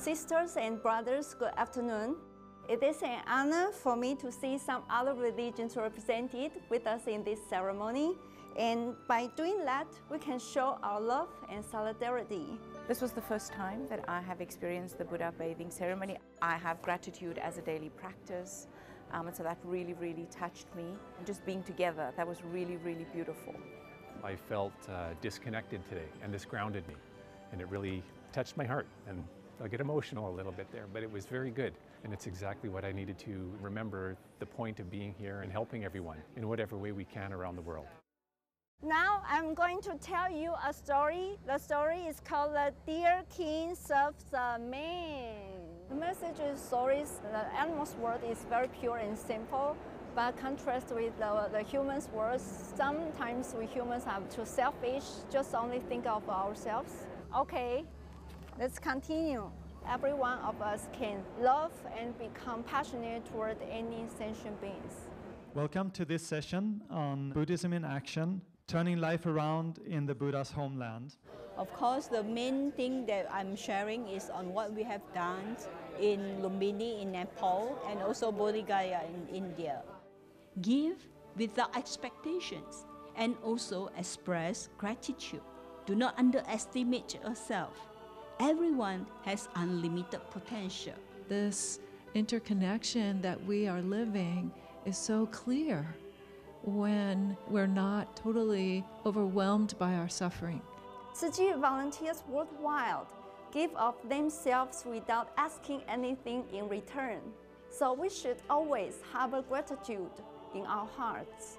Sisters and brothers, good afternoon. It is an honor for me to see some other religions represented with us in this ceremony. And by doing that, we can show our love and solidarity. This was the first time that I have experienced the Buddha bathing ceremony. I have gratitude as a daily practice, um, and so that really, really touched me. And just being together, that was really, really beautiful. I felt uh, disconnected today, and this grounded me, and it really touched my heart. And I get emotional a little bit there, but it was very good. And it's exactly what I needed to remember the point of being here and helping everyone in whatever way we can around the world. Now I'm going to tell you a story. The story is called The Deer King Serves the Man. The message is stories. The animal's world is very pure and simple, but contrast with the, the human's world, sometimes we humans are too selfish, just only think of ourselves. Okay, let's continue. Every one of us can love and be compassionate toward any sentient beings. Welcome to this session on Buddhism in Action, turning life around in the Buddha's homeland. Of course, the main thing that I'm sharing is on what we have done in Lumbini in Nepal and also Bodh Gaya in India. Give without expectations and also express gratitude. Do not underestimate yourself. Everyone has unlimited potential. This interconnection that we are living is so clear when we're not totally overwhelmed by our suffering. Tzu Chi volunteers worldwide give of themselves without asking anything in return. So we should always harbor gratitude in our hearts.